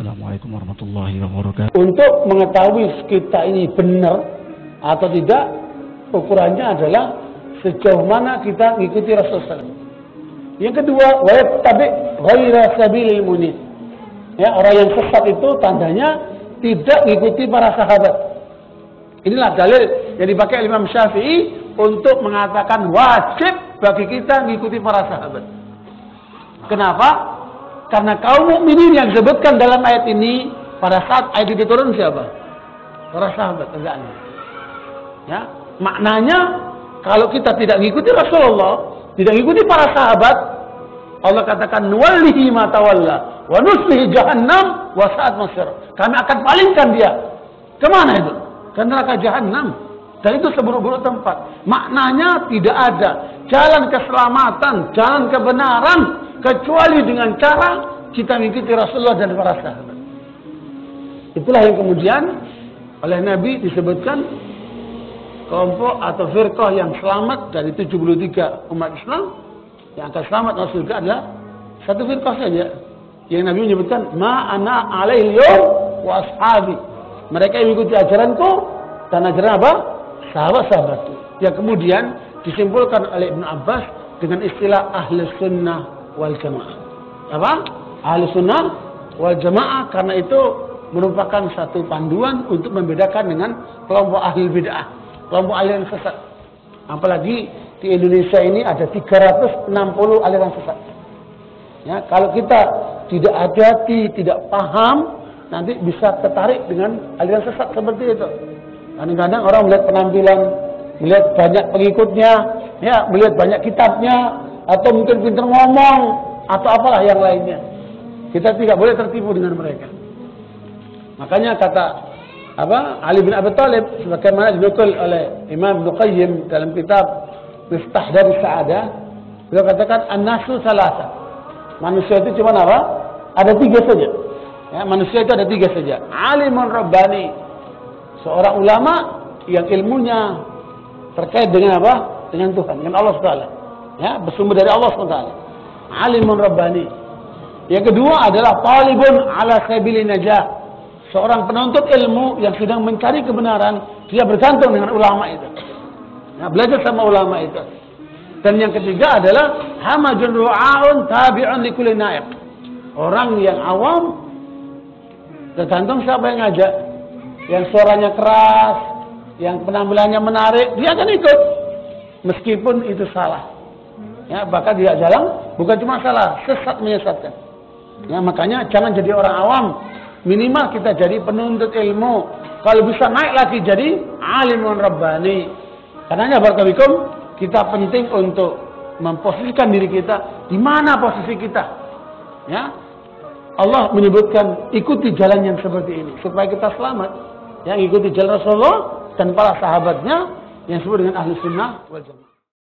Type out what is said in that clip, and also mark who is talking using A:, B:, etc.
A: Assalamualaikum warahmatullahi wabarakatuh.
B: Untuk mengetahui kita ini benar atau tidak, ukurannya adalah sejauh mana kita mengikuti Rasulullah. Yang kedua, wajib tabi ghaira sabilil. Ya, orang yang sesat itu tandanya tidak mengikuti para sahabat. Inilah dalil yang dipakai Imam Syafi'i untuk mengatakan wajib bagi kita mengikuti para sahabat. Kenapa? Karena kaum mukminin yang disebutkan dalam ayat ini pada saat ayat itu turun siapa? Para sahabat tegaknya. Ya, maknanya kalau kita tidak mengikuti Rasulullah, tidak mengikuti para sahabat, Allah katakan nuwallihi ma tawalla wa nuslihi jahannam wa sa'at masir. Kami akan palingkan dia. Ke mana itu? Ke neraka jahannam. Dan itu seburuk-buruk tempat. Maknanya tidak ada jalan keselamatan, jalan kebenaran kecuali dengan cara kita mengikuti Rasulullah dan para sahabat. Itulah yang kemudian oleh Nabi disebutkan kelompok atau firqah yang selamat dari 73 umat Islam. Yang akan selamat masuk surga adalah satu firqah saja. Yang Nabi menyebutkan ma ana alaihi wa ashabi. Mereka yang mengikuti ajaranku dan ajaran apa? sahabat-sahabatku. Yang kemudian disimpulkan oleh Ibn Abbas dengan istilah ahli sunnah wal jamaah. Apa? ahli sunnah wal jamaah karena itu merupakan satu panduan untuk membedakan dengan kelompok ahli bid'ah kelompok aliran sesat. Apalagi di Indonesia ini ada 360 aliran sesat. Ya kalau kita tidak hati-hati tidak paham nanti bisa tertarik dengan aliran sesat seperti itu. Kadang-kadang orang melihat penampilan melihat banyak pengikutnya ya melihat banyak kitabnya atau mungkin pintar ngomong atau apalah yang lainnya. Kita tidak boleh tertipu dengan mereka. Makanya kata apa Ali bin Abi Thalib sebagaimana dinukil oleh Imam Ibnu dalam kitab Miftah dari Sa'adah beliau katakan an-nasu salasa manusia itu cuma apa? Ada tiga saja. Ya, manusia itu ada tiga saja. Alimun rabbani. Seorang ulama yang ilmunya terkait dengan apa? Dengan Tuhan dengan Allah Subhanahu ya bersumber dari Allah Subhanahu alimun rabbani yang kedua adalah talibun ala sabilin najah seorang penuntut ilmu yang sedang mencari kebenaran, dia bergantung dengan ulama itu. Nah, belajar sama ulama itu. Dan yang ketiga adalah hamajun ru'aun tabi'un likulli naib. Orang yang awam tergantung siapa yang ngajak. Yang suaranya keras, yang penampilannya menarik, dia akan ikut. Meskipun itu salah. Ya, bahkan dia jalan bukan cuma salah, sesat menyesatkan. Ya, makanya jangan jadi orang awam Minimal kita jadi penuntut ilmu. Kalau bisa naik lagi jadi alimun rabbani. Karena barakallahu kita penting untuk memposisikan diri kita di mana posisi kita. Ya. Allah menyebutkan ikuti jalan yang seperti ini supaya kita selamat. Yang ikuti jalan Rasulullah dan para sahabatnya yang disebut dengan ahli sunnah wal jamaah.